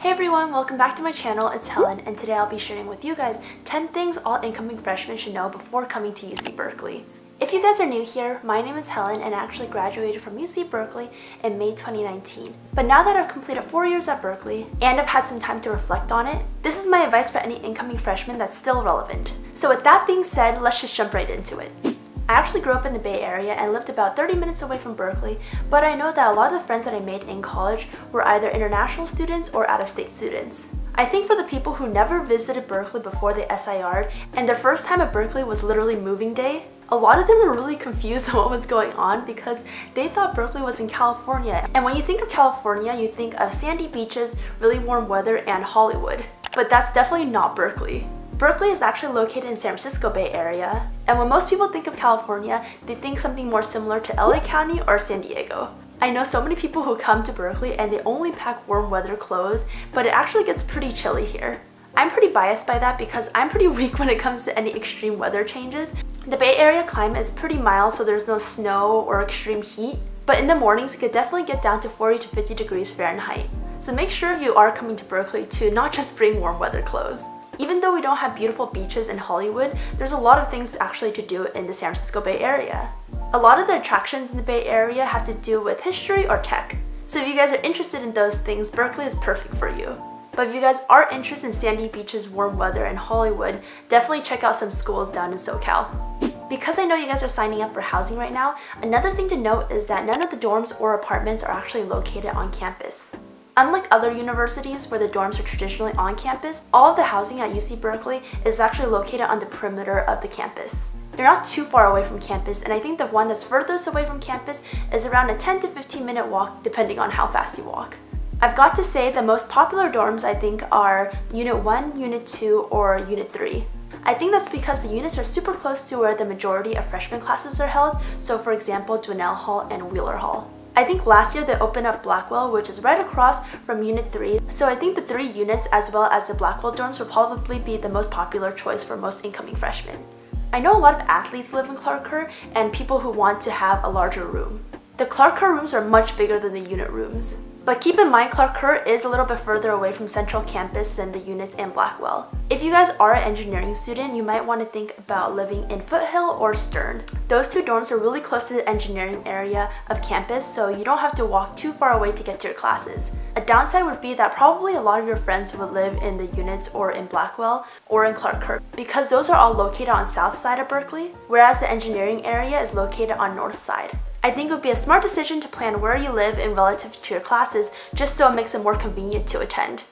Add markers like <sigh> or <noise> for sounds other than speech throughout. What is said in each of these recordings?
Hey everyone, welcome back to my channel, it's Helen, and today I'll be sharing with you guys 10 things all incoming freshmen should know before coming to UC Berkeley. If you guys are new here, my name is Helen and I actually graduated from UC Berkeley in May 2019. But now that I've completed 4 years at Berkeley and I've had some time to reflect on it, this is my advice for any incoming freshman that's still relevant. So with that being said, let's just jump right into it. I actually grew up in the Bay Area and lived about 30 minutes away from Berkeley, but I know that a lot of the friends that I made in college were either international students or out-of-state students. I think for the people who never visited Berkeley before they SIR'd and their first time at Berkeley was literally moving day, a lot of them were really <laughs> confused on what was going on because they thought Berkeley was in California. And when you think of California, you think of sandy beaches, really warm weather, and Hollywood. But that's definitely not Berkeley. Berkeley is actually located in San Francisco Bay Area, and when most people think of California, they think something more similar to LA County or San Diego. I know so many people who come to Berkeley and they only pack warm weather clothes, but it actually gets pretty chilly here. I'm pretty biased by that because I'm pretty <laughs> weak when it comes to any extreme weather changes. The Bay Area climate is pretty mild so there's no snow or extreme heat, but in the mornings it could definitely get down to 40 to 50 degrees Fahrenheit. So make sure you are coming to Berkeley to not just bring warm weather clothes. Even though we don't have beautiful beaches in Hollywood, there's a lot of things actually to do in the San Francisco Bay Area. A lot of the attractions in the Bay Area have to do with history or tech. So if you guys are interested in those things, Berkeley is perfect for you. But if you guys are interested in sandy beaches, warm weather, and Hollywood, definitely check out some schools down in SoCal. Because I know you guys are signing up for housing right now, another thing to note is that none of the dorms or apartments are actually located on campus. Unlike other universities where the dorms are traditionally on campus, all of the housing at UC Berkeley is actually located on the perimeter of the campus. They're not too far away from campus, and I think the one that's furthest away from campus is around a 10 to 15 minute walk depending on how fast you walk. I've got to say the most popular dorms I think are Unit 1, Unit 2, or Unit 3. I think that's because the units are super close to where the majority of freshman classes are held, so for example Dwinelle Hall and Wheeler Hall. I think last year they opened up Blackwell, which is right across from Unit 3. So I think the three units as well as the Blackwell dorms will probably be the most popular choice for most incoming freshmen. I know a lot of athletes live in Clark and people who want to have a larger room. The Clark Kerr rooms are much bigger than the unit rooms. But keep in mind Clark Kerr is a little bit further away from Central Campus than the units in Blackwell. If you guys are an engineering student, you might want to think about living in Foothill or Stern. Those two dorms are really close to the engineering area of campus, so you don't have to walk too far away to get to your classes. A downside would be that probably a lot of your friends would live in the units or in Blackwell or in Clark Kerr because those are all located on south side of Berkeley, whereas the engineering area is located on north side. I think it would be a smart decision to plan where you live in relative to your classes just so it makes it more convenient to attend.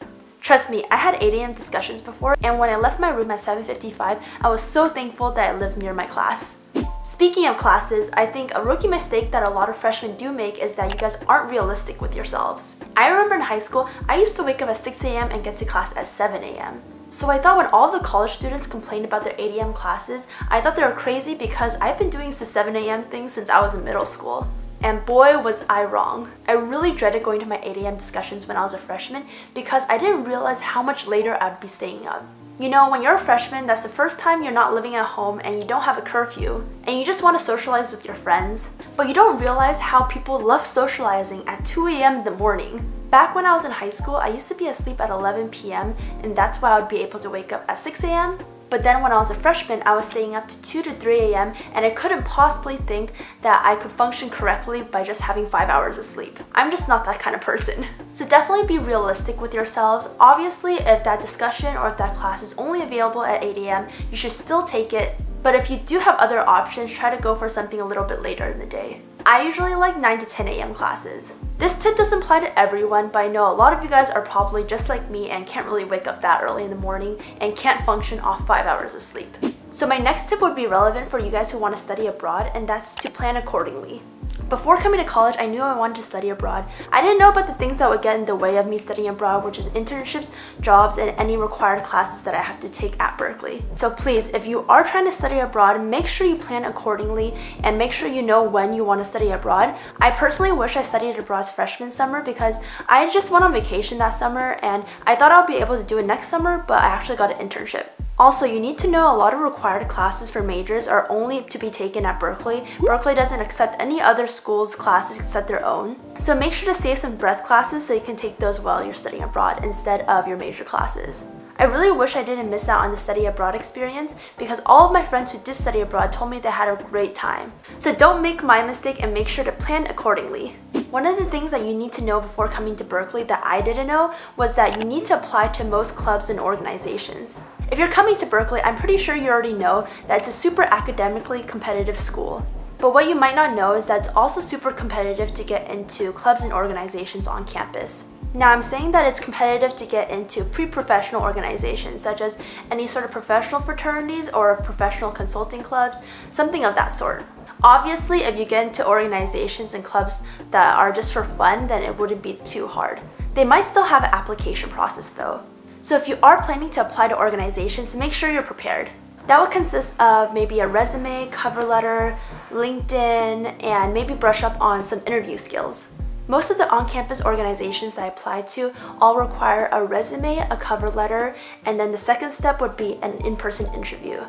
Trust me, I had 8 a.m. discussions before and when I left my room at 7.55, I was so thankful that I lived near my class. Speaking of classes, I think a rookie mistake that a lot of freshmen do make is that you guys aren't realistic with yourselves. I remember in high school, I used to wake up at 6 a.m. and get to class at 7 a.m. So I thought when all the college students complained about their 8 a.m. classes, I thought they were crazy because I've been doing the 7 a.m. thing since I was in middle school. And boy was I wrong. I really dreaded going to my 8 a.m. discussions when I was a freshman because I didn't realize how much later I'd be staying up. You know, when you're a freshman, that's the first time you're not living at home and you don't have a curfew, and you just want to socialize with your friends. But you don't realize how people love socializing at 2 a.m. in the morning. Back when I was in high school, I used to be asleep at 11 p.m. and that's why I would be able to wake up at 6 a.m. But then when I was a freshman, I was staying up to 2 to 3 a.m. and I couldn't possibly think that I could function correctly by just having 5 hours of sleep. I'm just not that kind of person. So definitely be realistic with yourselves. Obviously, if that discussion or if that class is only available at 8 a.m., you should still take it. But if you do have other options, try to go for something a little bit later in the day. I usually like 9 to 10 a.m. classes. This tip doesn't apply to everyone, but I know a lot of you guys are probably just like me and can't really wake up that early in the morning and can't function off 5 hours of sleep. So my next tip would be relevant for you guys who want to study abroad and that's to plan accordingly. Before coming to college, I knew I wanted to study abroad. I didn't know about the things that would get in the way of me studying abroad, which is internships, jobs, and any required classes that I have to take at Berkeley. So please, if you are trying to study abroad, make sure you plan accordingly and make sure you know when you want to study abroad. I personally wish I studied abroad freshman summer because I just went on vacation that summer and I thought I would be able to do it next summer, but I actually got an internship. Also, you need to know a lot of required classes for majors are only to be taken at Berkeley. Berkeley doesn't accept any other school's classes set their own. So make sure to save some breadth classes so you can take those while you're studying abroad instead of your major classes. I really wish I didn't miss out on the study abroad experience because all of my friends who did study abroad told me they had a great time. So don't make my mistake and make sure to plan accordingly. One of the things that you need to know before coming to Berkeley that I didn't know was that you need to apply to most clubs and organizations. If you're coming to Berkeley, I'm pretty sure you already know that it's a super academically competitive school. But what you might not know is that it's also super competitive to get into clubs and organizations on campus. Now I'm saying that it's competitive to get into pre-professional organizations such as any sort of professional fraternities or professional consulting clubs, something of that sort. Obviously, if you get into organizations and clubs that are just for fun, then it wouldn't be too hard. They might still have an application process though. So if you are planning to apply to organizations, make sure you're prepared. That would consist of maybe a resume, cover letter, LinkedIn, and maybe brush up on some interview skills. Most of the on-campus organizations that I apply to all require a resume, a cover letter, and then the second step would be an in-person interview.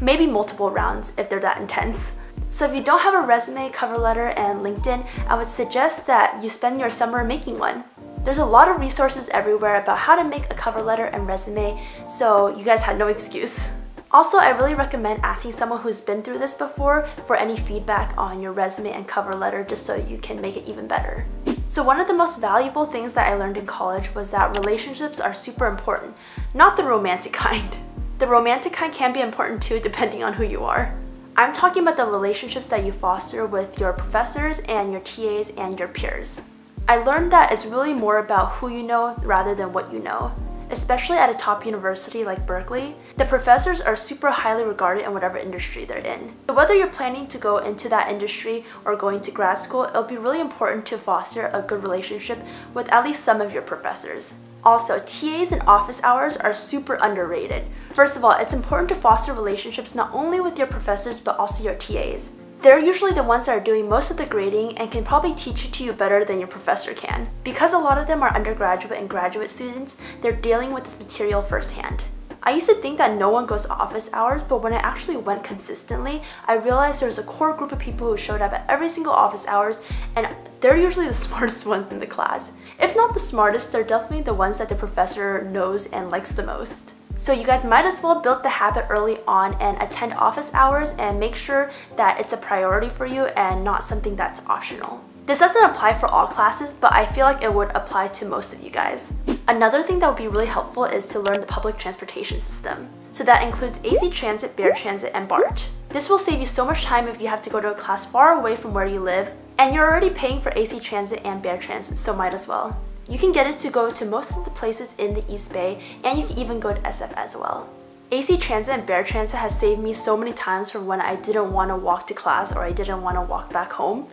Maybe multiple rounds if they're that intense. So if you don't have a resume, cover letter, and LinkedIn, I would suggest that you spend your summer making one. There's a lot of resources everywhere about how to make a cover letter and resume, so you guys had no excuse. <laughs> Also, I really recommend asking someone who's been through this before for any feedback on your resume and cover letter just so you can make it even better. So one of the most valuable things that I learned in college was that relationships are super important, not the romantic <laughs> kind. The romantic kind can be important too depending on who you are. I'm talking about the relationships that you foster with your professors and your TAs and your peers. I learned that it's really more about who you know rather than what you know. Especially at a top university like Berkeley, the professors are super highly regarded in whatever industry they're in. So whether you're planning to go into that industry or going to grad school, it'll be really important to foster a good relationship with at least some of your professors. Also, TAs and office hours are super underrated. First of all, it's important to foster relationships not only with your professors but also your TAs. They're usually the ones that are doing most of the grading and can probably teach it to you better than your professor can. Because a lot of them are undergraduate and graduate students, they're dealing with this material firsthand. I used to think that no one goes office hours, but when I actually went consistently, I realized there was a core group of people who showed up at every single office hours, and they're usually the <laughs> smartest ones in the class. If not the smartest, they're definitely the ones that the professor knows and likes the most. So you guys might as well build the habit early on and attend office hours and make sure that it's a priority for you and not something that's optional. This doesn't apply for all classes, but I feel like it would apply to most of you guys. Another thing that would be really helpful is to learn the public transportation system. So that includes AC Transit, Bear Transit, and BART. This will save you so much time if you have to go to a class far away from where you live, and you're already paying for AC Transit and Bear Transit, so might as well. You can get it to go to most of the places in the East Bay, and you can even go to SF as well. AC Transit and Bear Transit has saved me so many times from when I didn't want to walk to class or I didn't want to walk back home.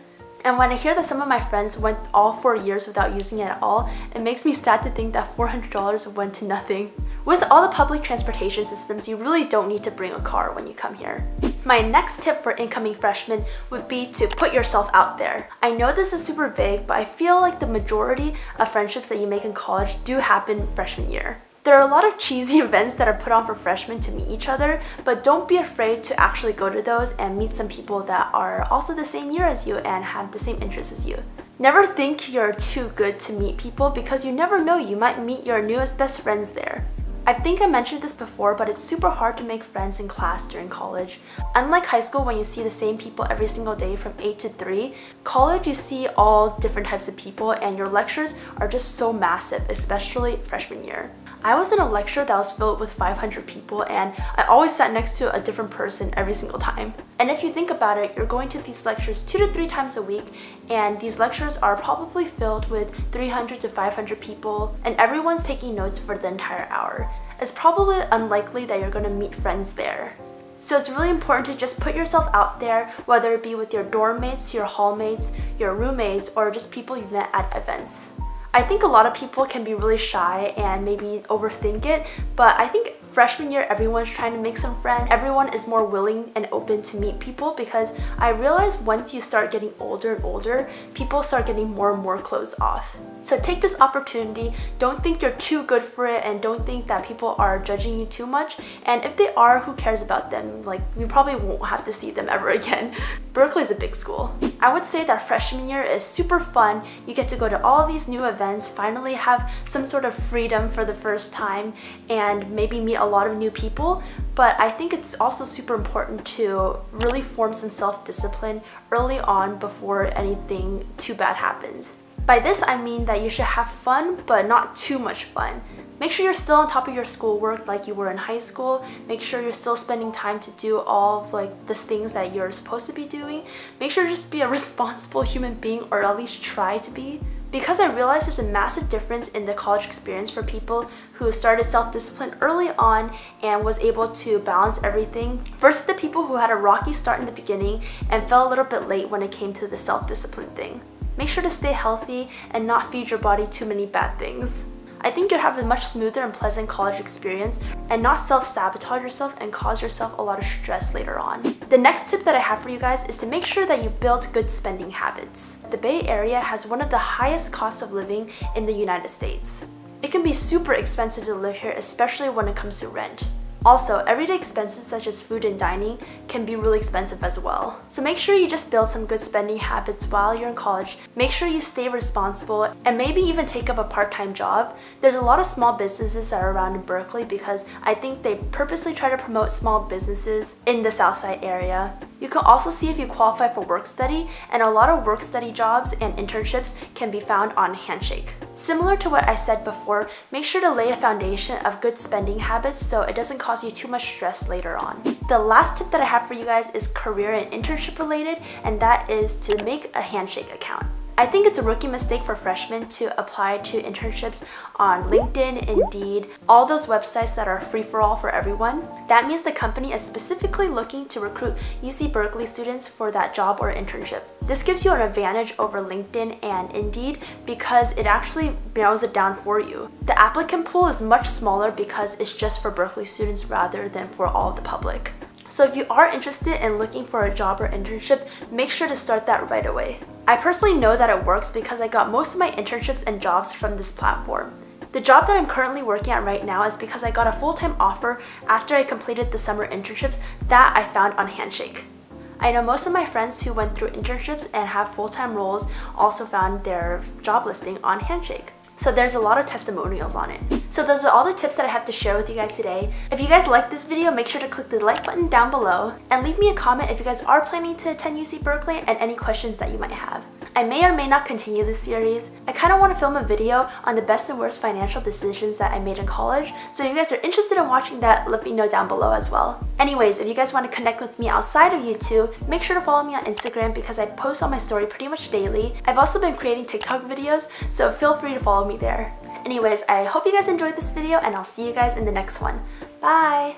And when I hear that some of my friends went all four years without using it at all, it makes me sad to think that $400 went to nothing. With all the public transportation systems, you really don't need to bring a car when you come here. My next tip for incoming freshmen would be to put yourself out there. I know this is super vague, but I feel like the majority of friendships that you make in college do happen freshman year. There are a lot of cheesy <laughs> events that are put on for freshmen to meet each other, but don't be afraid to actually go to those and meet some people that are also the same year as you and have the same interests as you. Never think you're too good to meet people because you never know, you might meet your newest best friends there. I think I mentioned this before, but it's super hard to make friends in class during college. Unlike high school when you see the same people every single day from 8 to 3, college you see all different types of people and your lectures are just so massive, especially freshman year. I was in a lecture that was filled with 500 people and I always sat next to a different person every single time. And if you think about it, you're going to these lectures two to three times a week and these lectures are probably filled with 300 to 500 people and everyone's taking notes for the entire hour. It's probably unlikely that you're going to meet friends there. So it's really important to just put yourself out there, whether it be with your dorm mates, your hall mates, your roommates, or just people you met at events. I think a lot of people can be really shy and maybe overthink it, but I think freshman year, everyone's trying to make some friends. Everyone is more willing and open to meet people because I realize once you start getting older and older, people start getting more and more closed off. So take this opportunity. Don't think you're too good for it and don't think that people are judging you too much. And if they are, who cares about them? Like, you probably won't have to see them ever <laughs> again. Berkeley is a big school. I would say that freshman year is super fun. You get to go to all these new events, finally have some sort of freedom for the first time, and maybe meet a lot of new people. But I think it's also super important to really form some self-discipline early on before anything too bad happens. By this I mean that you should have fun, but not too much fun. Make sure you're still on top of your schoolwork like you were in high school. Make sure you're still spending time to do all of like the things that you're supposed to be doing. Make sure just be a <laughs> responsible human being or at least try to be. Because I realized there's a massive difference in the college experience for people who started self-discipline early on and was able to balance everything versus the people who had a rocky start in the beginning and fell a little bit late when it came to the self-discipline thing. Make sure to stay healthy and not feed your body too many bad things. I think you'll have a much smoother and pleasant college experience and not self-sabotage yourself and cause yourself a lot of stress later on. The next tip that I have for you guys is to make sure that you build good spending habits. The Bay Area has one of the highest costs of living in the United States. It can be super expensive to live here, especially when it comes to rent. Also, everyday expenses such as food and dining can be really expensive as well. So make sure you just build some good spending habits while you're in college. Make sure you stay responsible and maybe even take up a part-time job. There's a lot of small businesses that are around in Berkeley because I think they purposely try to promote small businesses in the Southside area. You can also see if you qualify for work study and a lot of work study jobs and internships can be found on Handshake. Similar to what I said before, make sure to lay a foundation of good spending habits so it doesn't cause you too much stress later on. The last tip that I have for you guys is career and internship related and that is to make a Handshake account. I think it's a rookie mistake for freshmen to apply to internships on LinkedIn, Indeed, all those websites that are free for all for everyone. That means the company is specifically looking to recruit UC Berkeley students for that job or internship. This gives you an advantage over LinkedIn and Indeed because it actually narrows it down for you. The applicant pool is much smaller because it's just for Berkeley students rather than for all of the public. So if you are interested in looking for a job or internship, make sure to start that right away. I personally know that it works because I got most of my internships and jobs from this platform. The job that I'm currently working at right now is because I got a full-time offer after I completed the summer internships that I found on Handshake. I know most of my friends who went through internships and have full-time roles also found their job listing on Handshake. So there's a lot of testimonials on it. So those are all the tips that I have to share with you guys today. If you guys like this video, make sure to click the like button down below and leave me a comment if you guys are planning to attend UC Berkeley and any questions that you might have. I may or may not continue this series. I kind of want to film a video on the best and worst financial decisions that I made in college, so if you guys are interested in watching that, let me know down below as well. Anyways, if you guys want to connect with me outside of YouTube, make sure to follow me on Instagram because I post on my story pretty much daily. I've also been creating TikTok videos, so feel free to follow me there. Anyways, I hope you guys enjoyed this video and I'll see you guys in the next one. Bye!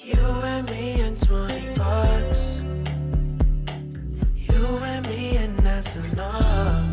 You and me in 20 you and me, and that's enough.